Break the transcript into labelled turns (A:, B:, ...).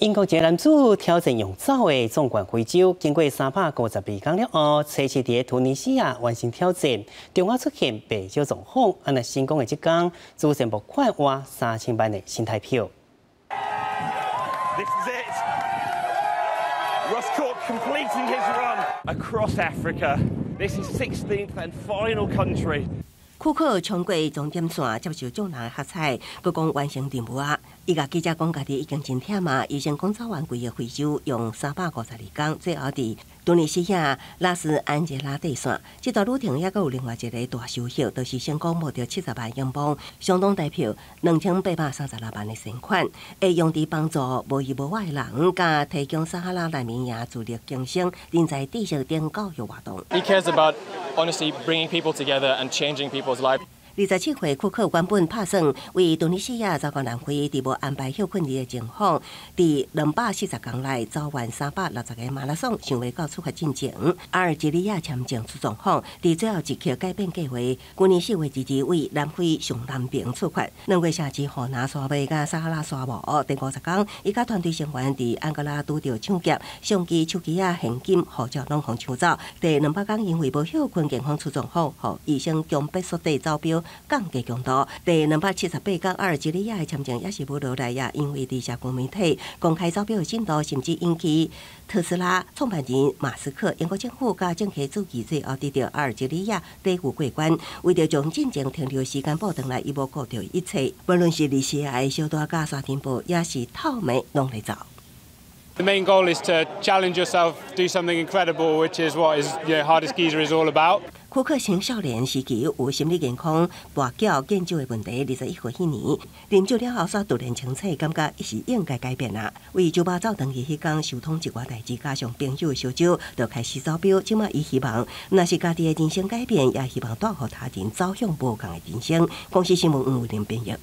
A: 英国男子挑战用走的纵冠非洲，经过三百五十二天了后，初次在突尼西亚完成挑战。中央出现白酒状况，安那成功的一天，主持募款花三千万的新台票。
B: This is it. Russ Cook completing his run across Africa. This is 16th and final country.
C: 库克冲过终点线，接受众人喝彩，佮讲完成任务啊！伊甲记者讲，家己已经真忝啊，已经讲走完规个非洲，用三百五十二天，最后伫突尼西亚拉斯安杰拉地线，这段路程也佮有另外一个大收获，就是成功募到七十万英镑，相当代表两千八百三十六万的存款，会用伫帮助无依无赖的人，甲提供撒哈拉难民营自力更生、人才知识等教育活动。
D: He cares about honestly bringing people together and changing people's lives.
C: 二十七岁库克原本拍算为突尼西亚遭到南非伫无安排休困日的情况，伫两百四十天内走完三百六十个马拉松，想要到出发进程，阿尔及利亚签证出状况，伫最后一刻改变计划，今年四月支持为南非上南边出发，两月下至河南沙尾甲撒哈拉沙漠，第五十天，伊甲团队成员伫安哥拉拄着抢劫，相机、手机啊、现金、护照拢互抢走。第两百天因为无休困，警方出状况，吼，医生强迫缩地招标。降低强度，第两百七十八天阿尔及利亚的签证也是无落来呀，因为伫社交媒体公开招标的进度，甚至引起特斯拉创办人马斯克、英国政府加政客注意，最后得到阿尔及利亚第五过关，为了将进程停留时间保长来，伊无顾着一切，无论是利息还是小大加刷电报，也是透明拢来走。
D: The main goal is to challenge yourself, do something incredible, which is what is you know, hardest geezer is all about.
C: 库克青少年时期有心理健康、跋筊、建筑的问题。二十一岁迄年，啉酒了后，煞突然清醒，感觉是应该改变啦。为酒吧走长去迄天，疏通一寡代志，加上朋友的烧酒，就开始招标。即马伊希望，若是家己的人生改变，也希望带互他人走向无共的人生。公司新闻吴林编译。